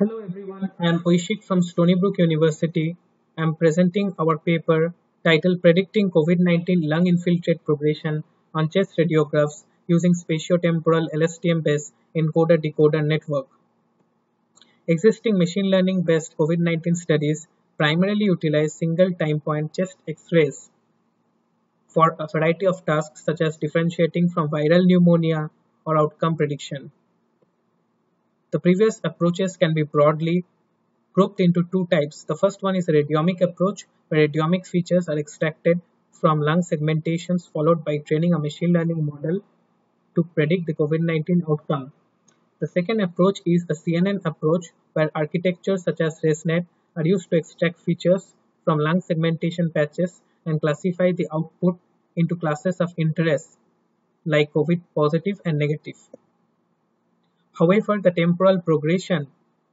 Hello everyone, I am Aishik from Stony Brook University. I am presenting our paper titled Predicting COVID-19 Lung Infiltrate Progression on Chest Radiographs using Spatiotemporal LSTM-based encoder-decoder network. Existing machine learning-based COVID-19 studies primarily utilize single time point chest X-rays for a variety of tasks such as differentiating from viral pneumonia or outcome prediction. The previous approaches can be broadly grouped into two types. The first one is a radiomic approach, where radiomic features are extracted from lung segmentations followed by training a machine learning model to predict the COVID-19 outcome. The second approach is a CNN approach, where architectures such as ResNet are used to extract features from lung segmentation patches and classify the output into classes of interest like COVID positive and negative. However, the temporal progression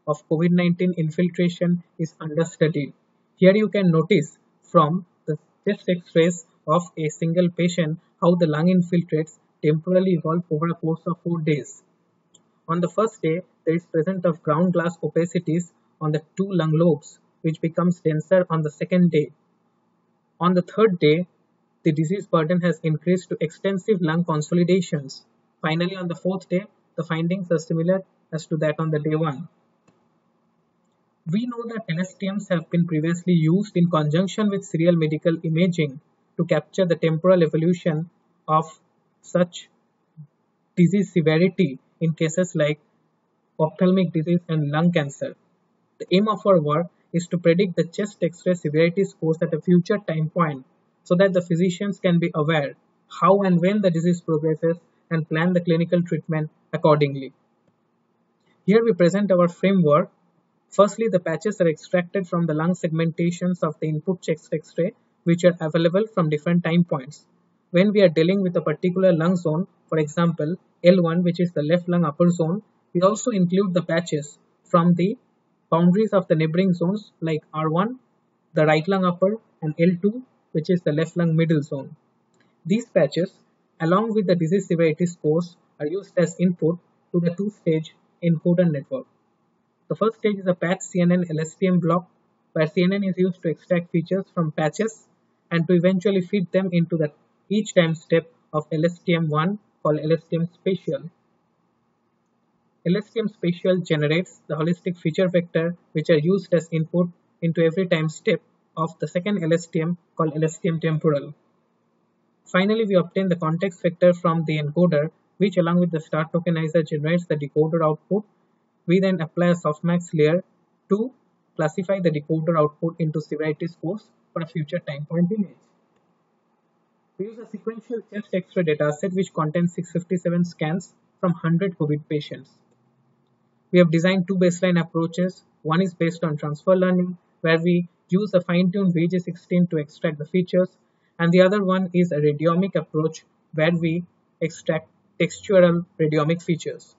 of COVID-19 infiltration is understudied. Here you can notice from the chest x-rays of a single patient how the lung infiltrates temporally evolve over a course of 4 days. On the first day, there is presence of ground glass opacities on the two lung lobes, which becomes denser on the second day. On the third day, the disease burden has increased to extensive lung consolidations. Finally, on the fourth day, the findings are similar as to that on the day 1. We know that LSTMs have been previously used in conjunction with serial medical imaging to capture the temporal evolution of such disease severity in cases like ophthalmic disease and lung cancer. The aim of our work is to predict the chest x-ray severity scores at a future time point so that the physicians can be aware how and when the disease progresses and plan the clinical treatment accordingly. Here we present our framework. Firstly, the patches are extracted from the lung segmentations of the input chest X-ray, which are available from different time points. When we are dealing with a particular lung zone, for example, L1, which is the left lung upper zone, we also include the patches from the boundaries of the neighboring zones like R1, the right lung upper, and L2, which is the left lung middle zone. These patches along with the disease severity scores are used as input to the two-stage encoder network. The first stage is a patch CNN LSTM block where CNN is used to extract features from patches and to eventually feed them into the each time step of LSTM1 called LSTM spatial. LSTM spatial generates the holistic feature vector which are used as input into every time step of the second LSTM called LSTM temporal. Finally, we obtain the context vector from the encoder, which along with the start tokenizer generates the decoder output. We then apply a softmax layer to classify the decoder output into severity scores for a future time point image. We use a sequential chest X-ray dataset which contains 657 scans from 100 COVID patients. We have designed two baseline approaches. One is based on transfer learning, where we use a fine-tuned VGG16 to extract the features and the other one is a radiomic approach where we extract textural radiomic features.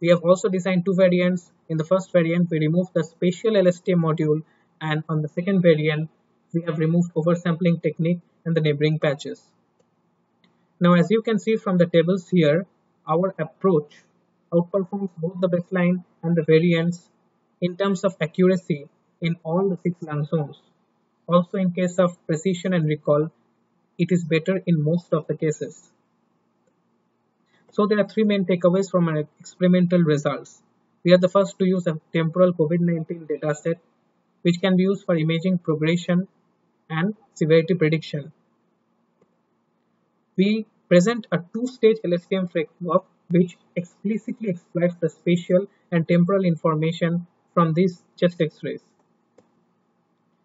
We have also designed two variants. In the first variant, we remove the spatial LSTM module and on the second variant, we have removed oversampling technique and the neighboring patches. Now, as you can see from the tables here, our approach outperforms both the baseline and the variants in terms of accuracy in all the six lung zones. Also in case of precision and recall, it is better in most of the cases. So there are three main takeaways from our experimental results. We are the first to use a temporal COVID-19 dataset which can be used for imaging progression and severity prediction. We present a two-stage LSTM framework which explicitly exploits the spatial and temporal information from these chest x-rays.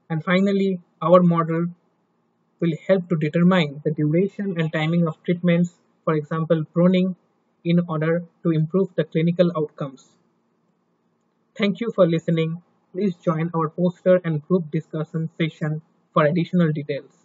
And finally, our model will help to determine the duration and timing of treatments, for example, proning, in order to improve the clinical outcomes. Thank you for listening. Please join our poster and group discussion session for additional details.